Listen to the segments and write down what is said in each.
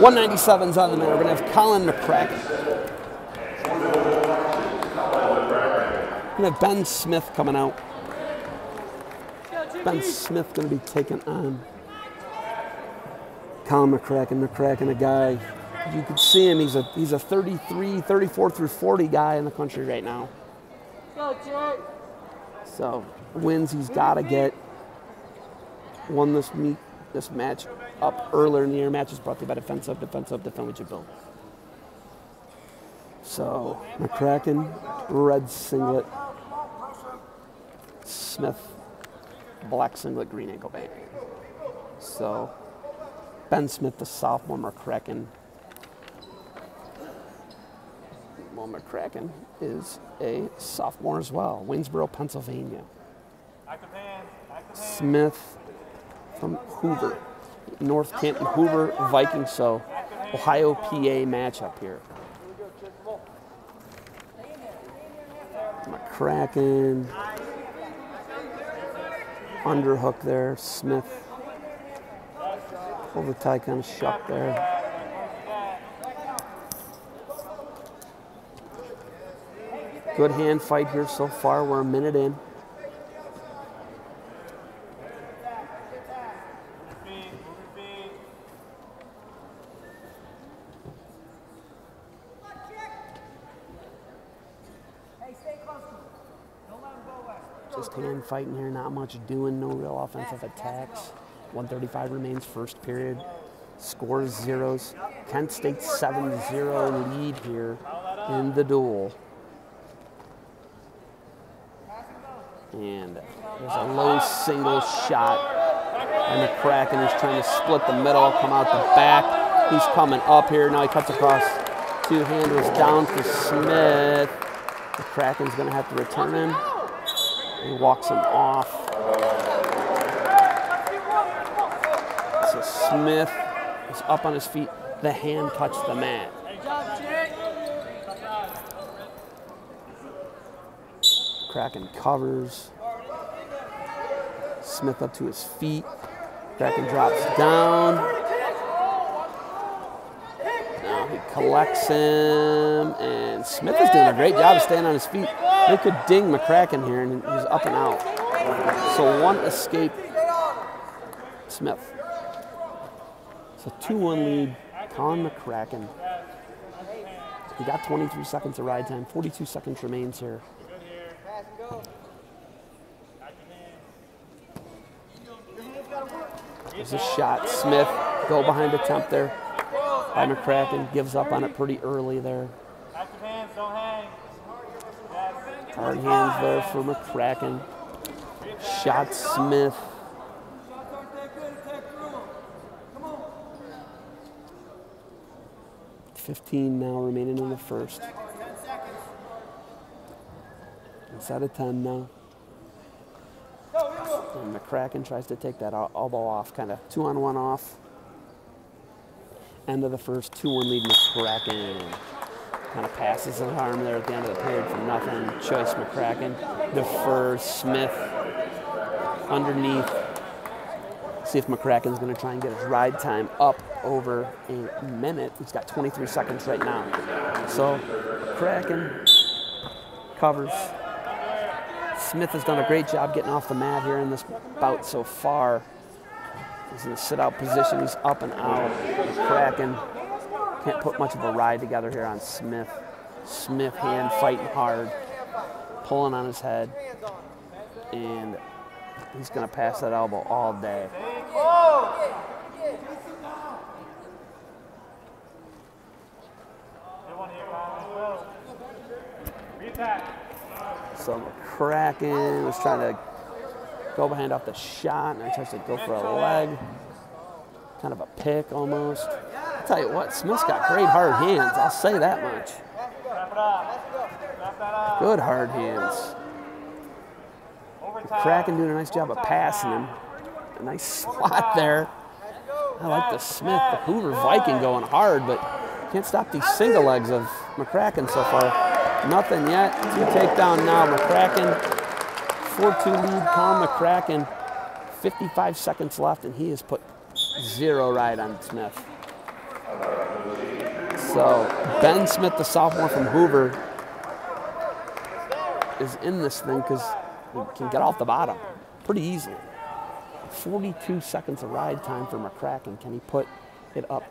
197's on the minute. We're going to have Colin McCracken. We're going to have Ben Smith coming out. Ben Smith going to be taking on Colin McCracken. McCracken, a guy, you can see him, he's a, he's a 33, 34 through 40 guy in the country right now. So wins he's got to get. Won this meet, this match up earlier in the year. Match is brought to you by Defense Soap, Defensive, Defend What You Build. So McCracken, red singlet. Smith, black singlet, green ankle band. So Ben Smith, the sophomore, McCracken. Well, McCracken is a sophomore as well, Waynesboro, Pennsylvania. Smith from Hoover, North Canton, Hoover Vikings. So Ohio PA matchup here. McCracken, underhook there, Smith. Pull the tie kind of shut there. Good hand fight here so far. We're a minute in. Just hand fighting here, not much doing, no real offensive attacks. 135 remains first period. Scores zeros. Kent State 7-0 lead here in the duel. And there's a low single shot. And the Kraken is trying to split the middle, come out the back. He's coming up here. Now he cuts across. Two handles down for Smith. The Kraken's going to have to return him. He walks him off. So Smith is up on his feet. The hand touched the mat. Kraken covers. Smith up to his feet. Kraken drops down. Now he collects him, and Smith is doing a great job of staying on his feet. They could ding McCracken here, and he's up and out. So one escape, Smith. It's a 2-1 lead, Colin McCracken. He got 23 seconds of ride time, 42 seconds remains here. There's a shot. Smith, go behind attempt there by McCracken. Gives up on it pretty early there. Hard hands there for McCracken. Shot Smith. Fifteen now remaining in the first. Inside of ten now. And McCracken tries to take that elbow off, kind of two on one off. End of the first, 2 1 lead McCracken. Kind of passes his arm there at the end of the period for nothing. Choice McCracken. Defers Smith underneath. See if McCracken's going to try and get his ride time up over a minute. He's got 23 seconds right now. So McCracken covers. Smith has done a great job getting off the mat here in this bout so far. He's in a sit-out position. He's up and out. Kraken can't put much of a ride together here on Smith. Smith hand fighting hard, pulling on his head, and he's going to pass that elbow all day. So McCracken was trying to go behind off the shot, and I tries to go for a leg. Kind of a pick almost. I'll tell you what, Smith's got great hard hands. I'll say that much. Good hard hands. McCracken doing a nice job of passing him. A nice spot there. I like the Smith, the Hoover Viking going hard, but can't stop these single legs of McCracken so far. Nothing yet. Two takedown now. McCracken, 4-2 lead. Colin McCracken, 55 seconds left, and he has put zero right on Smith. So Ben Smith, the sophomore from Hoover, is in this thing because he can get off the bottom pretty easily. 42 seconds of ride time for McCracken. Can he put it up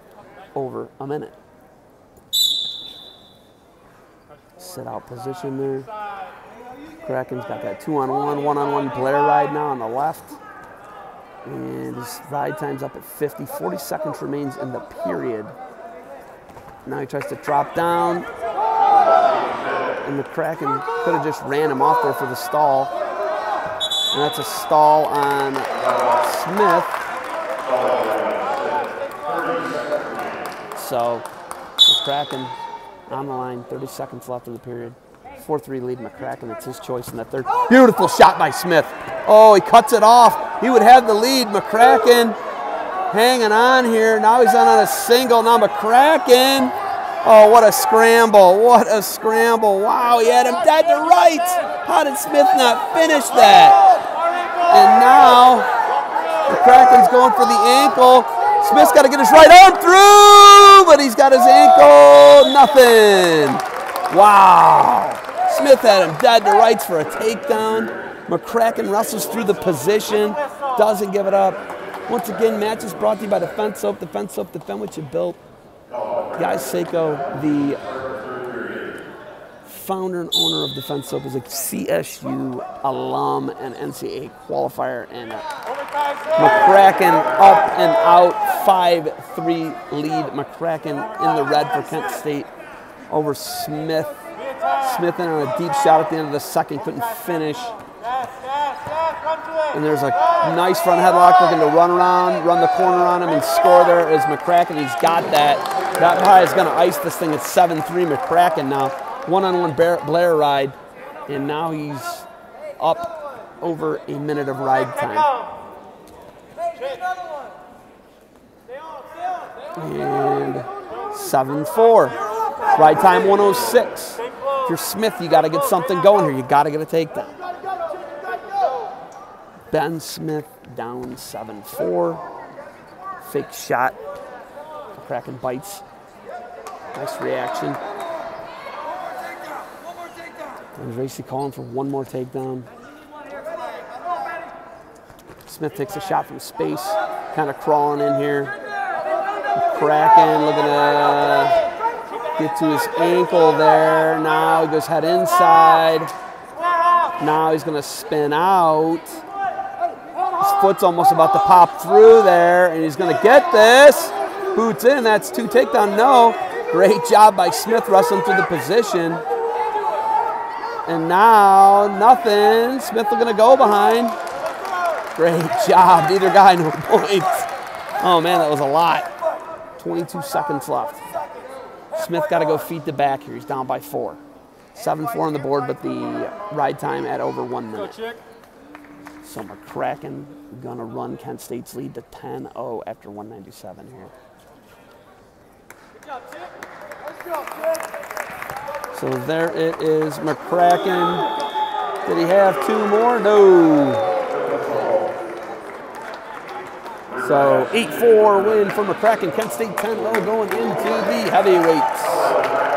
over a minute? Sit out position there. Kraken's got that two on one, one on one Blair ride now on the left. And his ride time's up at 50. 40 seconds remains in the period. Now he tries to drop down. And the Kraken could have just ran him off there for the stall. And that's a stall on Smith. So the Kraken on the line, 30 seconds left in the period. 4-3 lead McCracken. It's his choice in the third. Beautiful shot by Smith. Oh, he cuts it off. He would have the lead. McCracken hanging on here. Now he's on, on a single. Now McCracken. Oh, what a scramble. What a scramble. Wow, he had him dead to rights. How did Smith not finish that? And now McCracken's going for the ankle. Smith's got to get his right arm through, but he's got his ankle. Nothing. Wow. Smith had him dead to rights for a takedown. McCracken wrestles through the position, doesn't give it up. Once again, match is brought to you by Defense Soap. Defense Soap, defend what you built. Guy Seiko, the founder and owner of Defense Soap, is a CSU alum and NCAA qualifier. And McCracken up and out, 5-3 lead. McCracken in the red for Kent State over Smith. Smith in on a deep shot at the end of the second, couldn't finish. And there's a nice front headlock looking to run around, run the corner on him and score there is McCracken. He's got that. That high is going to ice this thing at 7-3 McCracken now. One-on-one Blair ride. And now he's up over a minute of ride time. And 7-4. Ride time 106. You're Smith, you got to get something going here. You got to get a takedown. Ben Smith down 7-4. Fake shot. Kraken bites. Nice reaction. Racy calling for one more takedown. Smith takes a shot from space, kind of crawling in here. Kraken looking to Get to his ankle there. Now he goes head inside. Now he's going to spin out. His foot's almost about to pop through there, and he's going to get this. Boots in. That's two takedown. No. Great job by Smith wrestling through the position. And now nothing. Smith going to go behind. Great job. Neither guy no points. Oh man, that was a lot. 22 seconds left. Smith got to go feet to back here. He's down by four. 7-4 on the board, but the ride time at over one minute. So McCracken gonna run Kent State's lead to 10-0 after 197 here. So there it is, McCracken. Did he have two more? No. So 8-4 win for McCracken. Kent State 10-0 going into the heavyweights.